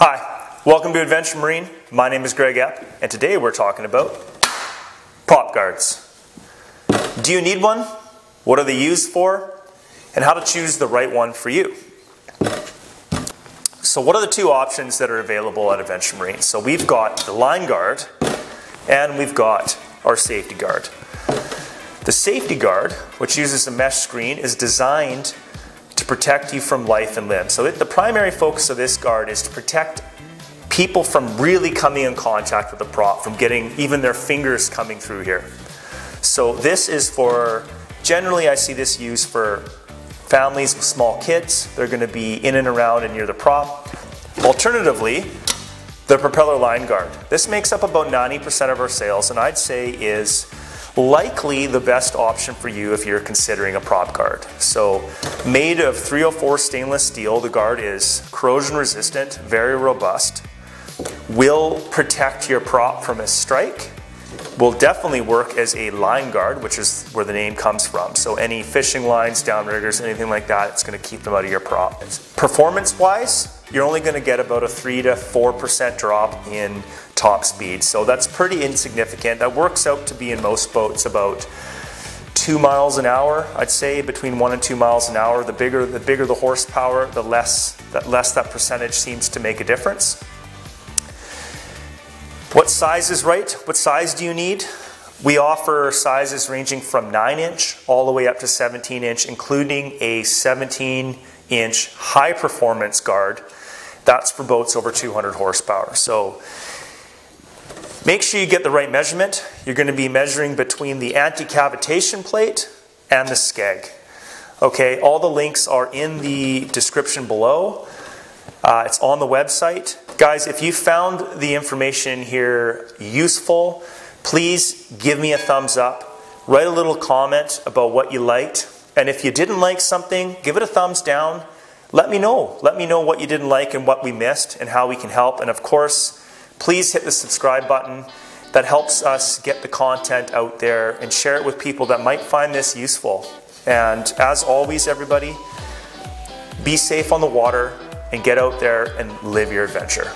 Hi, welcome to Adventure Marine. My name is Greg Epp, and today we're talking about prop guards. Do you need one? What are they used for? And how to choose the right one for you. So what are the two options that are available at Adventure Marine? So we've got the line guard and we've got our safety guard. The safety guard, which uses a mesh screen, is designed protect you from life and limb. So it, the primary focus of this guard is to protect people from really coming in contact with the prop, from getting even their fingers coming through here. So this is for, generally I see this used for families with small kids. They're gonna be in and around and near the prop. Alternatively, the propeller line guard. This makes up about 90% of our sales and I'd say is likely the best option for you if you're considering a prop guard. So made of 304 stainless steel, the guard is corrosion resistant, very robust, will protect your prop from a strike, will definitely work as a line guard, which is where the name comes from. So any fishing lines, downriggers, anything like that, it's gonna keep them out of your prop. Performance-wise, you're only gonna get about a three to 4% drop in top speed. So that's pretty insignificant. That works out to be in most boats about two miles an hour, I'd say between one and two miles an hour. The bigger the bigger the horsepower, the less that less that percentage seems to make a difference. What size is right? What size do you need? We offer sizes ranging from 9 inch all the way up to 17 inch, including a 17 inch high performance guard. That's for boats over 200 horsepower. So make sure you get the right measurement. You're going to be measuring between the anti-cavitation plate and the skeg. Okay, all the links are in the description below. Uh, it's on the website. Guys, if you found the information here useful, please give me a thumbs up. Write a little comment about what you liked. And if you didn't like something, give it a thumbs down. Let me know. Let me know what you didn't like and what we missed and how we can help. And of course, please hit the subscribe button. That helps us get the content out there and share it with people that might find this useful. And as always, everybody, be safe on the water and get out there and live your adventure.